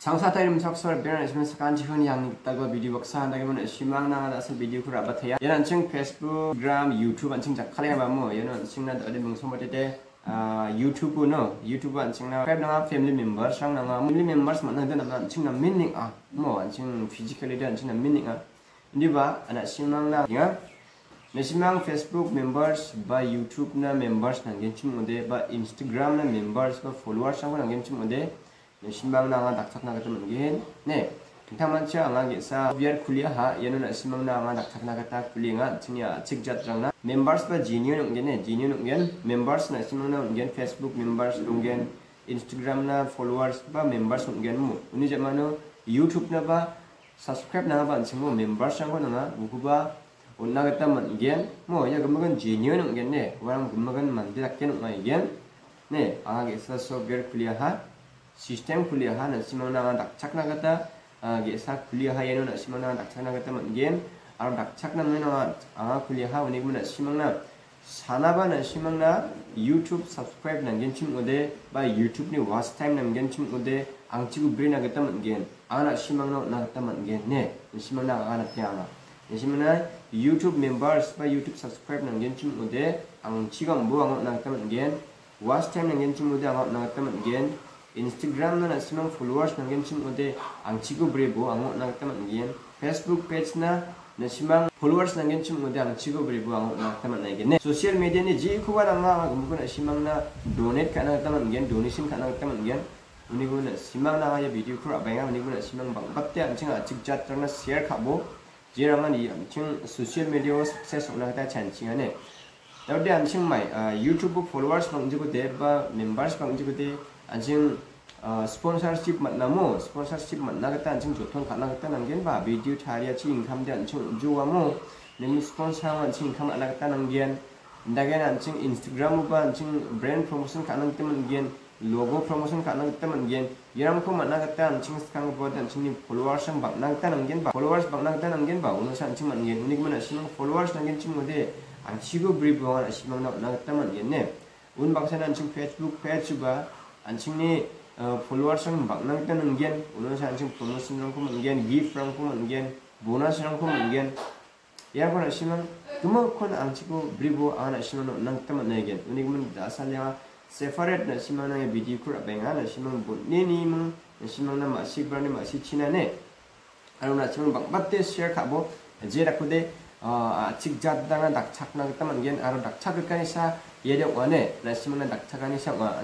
장사다 이름 석설 변 있으면 서 간지 흔히 양 있다고 미디어 박사 한다기면 시망 나가서 미디어 그라 바태야 얘는 층 페이스북 그램 유튜브 안층 작가리야 마무 얘는 층난 어디 명소머리 때 아, 유튜브 너 유튜브 안층 나웹나 패밀리 멤버 상 나가 패밀리 멤버스 만나 되는 남 안층 나 미닝 아뭐 안층 피지컬리 되 안층 나 미닝 아 근데 봐 하나 시망 나 이가 내시망 페이스북 멤버스 바 유튜브 나 멤버스 난 겐침 모데 바 인스타그램 멤버스 바 폴로워스 하고 난 겐침 모데 신망나가 낙탁나가 좀 옮긴 네 탕만치 안하겠사 위알 쿨리아하 얘는 신망나가 낙탁나가 딱 굴링아 증야 직자장나 members ba junior 옮긴네 junior 옮긴 members 나 신망나 옮긴 facebook members 옮긴 instagram 나 followers ba members 옮긴 무 우리 자만은 youtube 나바 subscribe 나가 반생고 members 한거 나가 우구바 온나겠다 만겐 뭐 야, 금방은 junior 옮긴네 와랑 금방은 만디닥게 옮긴 네 안하겠사 so 위알 쿨리아하 시스템 굴리하는 시마나가 낙착나갔다 게사 굴리하에는 시마나가 낙착나갔다 만겐 뭐 아로 낙착나면은 아 굴리하 오니구나 시마나 사나바는 시마나 유튜브 subscribe 남겐 친구데 바 유튜브니 watch time 남겐 친구데 앙치구 브레나겠다 만겐 뭐 아나 시마나 나갔다 만겐 뭐 네 시마나 아나 태아나 시마나 유튜브 멤버스 바 유튜브 subscribe 남겐 친구데 앙치가 뭐 나갔다 만겐 watch time 남겐 친구데 아 나갔다 만겐 Instagram na na shimang followers na ngayanchim ude angchigo brebo angu ngaka tam angiyan Facebook page na na shimang followers na ngayanchim ude angchigo brebo angu ngaka tam angiyan Social media ni ji ikuka na ngayang na na shimang na donation ka na ngakam angiyan Uni go na shimang na nga video kura bainga uni go na shimang bang bakte amchik achik chat tar na share kakbo Jir aman i amchik social media u success anjing sponsorship mat namo sponsorship mat nagata anjing jothon khat nagata nanggen ba video tharia chi income de anjing juwa mo nem sponsor mat chi income nagata nanggen ndagen anjing instagram ba anjing brand promotion khat nang temen gen logo promotion khat nang temen gen yaram ko mat nagata anjing skang bo de anjing ni followers ang bak nagata nanggen ba followers bak nagata nanggen ba uno san chi mat gen unik man asimang followers nanggen chi mo de anchigo brief ba asimang nagata man gen ne un baksanan anjing facebook page ba anjing ni follower sang bak nang ten enggen ulun sa anjing promotion rang kum enggen gift rang kum enggen bonus rang kum enggen ya kon asiman tumo kon anjing ko bribo an asiman nang tam na enggen unik mun dasal ya separate na asiman na video kur abenga na asiman bot ni ni mun asiman na masi brand ni masi china ne arun asiman bak bat te share khabo je rakude 아직 자다가 낙착 나겠다만 겐 아로 낙착을 까니사 예력 원에 날씨만 낙착하니사 와